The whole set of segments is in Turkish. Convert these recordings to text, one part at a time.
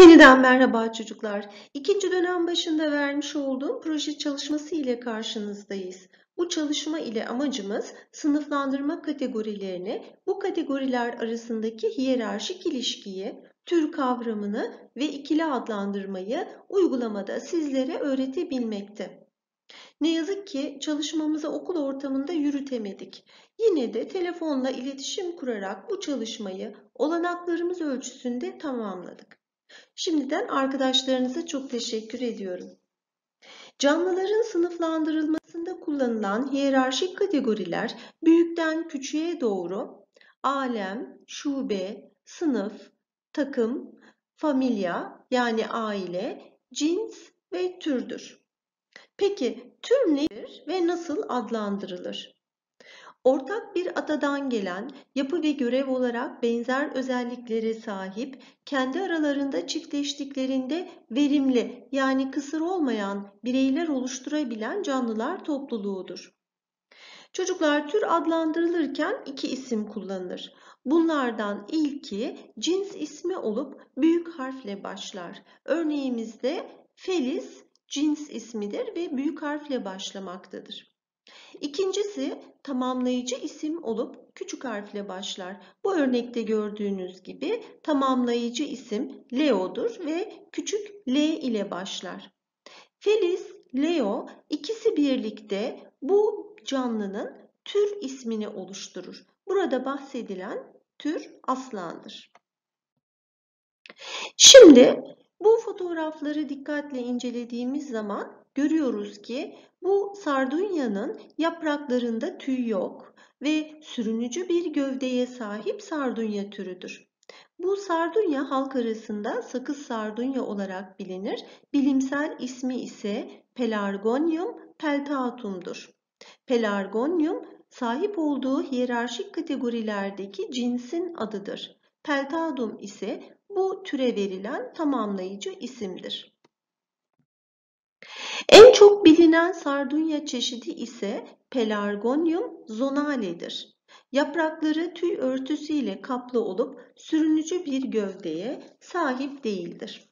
Yeniden merhaba çocuklar. İkinci dönem başında vermiş olduğum proje çalışması ile karşınızdayız. Bu çalışma ile amacımız sınıflandırma kategorilerini, bu kategoriler arasındaki hiyerarşik ilişkiyi, tür kavramını ve ikili adlandırmayı uygulamada sizlere öğretebilmekte. Ne yazık ki çalışmamızı okul ortamında yürütemedik. Yine de telefonla iletişim kurarak bu çalışmayı olanaklarımız ölçüsünde tamamladık. Şimdiden arkadaşlarınıza çok teşekkür ediyorum. Canlıların sınıflandırılmasında kullanılan hiyerarşik kategoriler büyükten küçüğe doğru alem, şube, sınıf, takım, familya yani aile, cins ve türdür. Peki tür nedir ve nasıl adlandırılır? Ortak bir atadan gelen, yapı ve görev olarak benzer özelliklere sahip, kendi aralarında çiftleştiklerinde verimli yani kısır olmayan bireyler oluşturabilen canlılar topluluğudur. Çocuklar tür adlandırılırken iki isim kullanılır. Bunlardan ilki cins ismi olup büyük harfle başlar. Örneğimizde Felis cins ismidir ve büyük harfle başlamaktadır. İkincisi tamamlayıcı isim olup küçük harfle başlar. Bu örnekte gördüğünüz gibi tamamlayıcı isim Leo'dur ve küçük L ile başlar. Feliz, Leo ikisi birlikte bu canlının tür ismini oluşturur. Burada bahsedilen tür aslandır. Şimdi bu fotoğrafları dikkatle incelediğimiz zaman görüyoruz ki bu sardunyanın yapraklarında tüy yok ve sürünücü bir gövdeye sahip sardunya türüdür. Bu sardunya halk arasında sakız sardunya olarak bilinir. Bilimsel ismi ise Pelargonium peltatum'dur. Pelargonium sahip olduğu hiyerarşik kategorilerdeki cinsin adıdır. Peltatum ise bu türe verilen tamamlayıcı isimdir. En çok bilinen sardunya çeşidi ise Pelargonium zonale'dir. Yaprakları tüy örtüsüyle kaplı olup sürünücü bir gövdeye sahip değildir.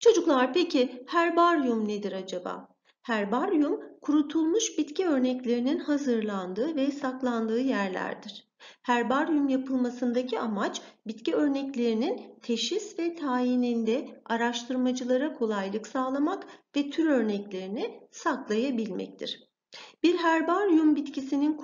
Çocuklar peki herbaryum nedir acaba? Herbaryum kurutulmuş bitki örneklerinin hazırlandığı ve saklandığı yerlerdir. Herbaryum yapılmasındaki amaç bitki örneklerinin teşhis ve tayininde araştırmacılara kolaylık sağlamak ve tür örneklerini saklayabilmektir. Bir herbaryum bitkisinin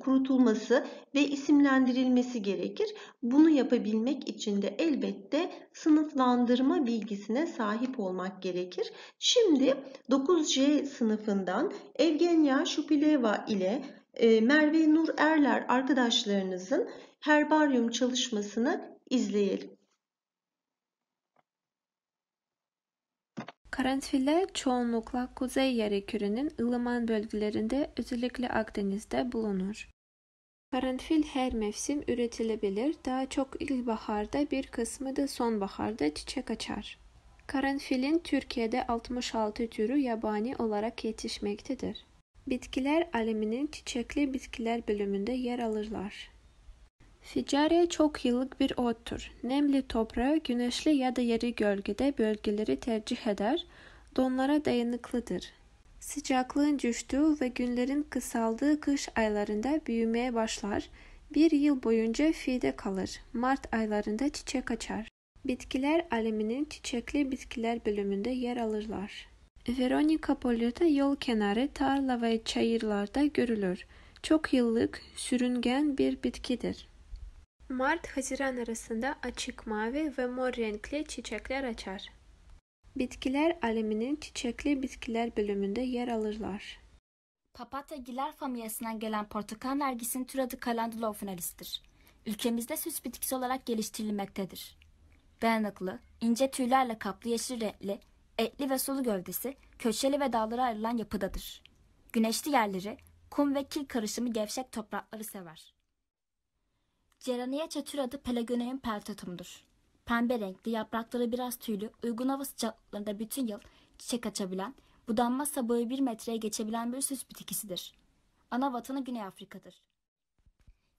kurutulması ve isimlendirilmesi gerekir. Bunu yapabilmek için de elbette sınıflandırma bilgisine sahip olmak gerekir. Şimdi 9C sınıfından Evgenya Şupileva ile Merve Nur Erler arkadaşlarınızın herbaryum çalışmasını izleyelim. Karanfiller çoğunlukla kuzey yarı ılıman bölgelerinde özellikle Akdeniz'de bulunur. Karanfil her mevsim üretilebilir. Daha çok ilkbaharda bir kısmı da sonbaharda çiçek açar. Karanfilin Türkiye'de 66 türü yabani olarak yetişmektedir. Bitkiler aleminin çiçekli bitkiler bölümünde yer alırlar. Ficare çok yıllık bir ottur. Nemli toprağı, güneşli ya da yarı gölgede bölgeleri tercih eder, donlara dayanıklıdır. Sıcaklığın düştüğü ve günlerin kısaldığı kış aylarında büyümeye başlar, bir yıl boyunca fide kalır, Mart aylarında çiçek açar. Bitkiler aleminin çiçekli bitkiler bölümünde yer alırlar. Veronica polluta yol kenarı, tarla ve çayırlarda görülür. Çok yıllık, sürüngen bir bitkidir. Mart-Haziran arasında açık mavi ve mor renkli çiçekler açar. Bitkiler aleminin çiçekli bitkiler bölümünde yer alırlar. Papatya giler familyasından gelen portakal nergisinin tür adı Calendula ofinalis'tir. Ülkemizde süs bitkisi olarak geliştirilmektedir. Dayanıklı, ince tüylerle kaplı yeşil renkli, etli ve sulu gövdesi, köşeli ve dallara ayrılan yapıdadır. Güneşli yerleri, kum ve kil karışımı gevşek toprakları sever. Cerania tür adı Pelargonium peltatum'dur. Pembe renkli, yaprakları biraz tüylü, uygun hava sıcaklıklarında bütün yıl çiçek açabilen, budanmazsa boyu bir metreye geçebilen bir süs bitkisidir. Ana vatanı Güney Afrika'dır.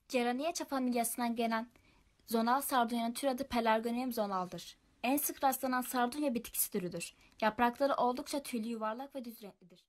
Geraniaceae familyasından gelen zonal sardunyanın tür adı Pelargonium zonaldır. En sık rastlanan sardunya bitkisi türüdür. Yaprakları oldukça tüylü yuvarlak ve düz renklidir.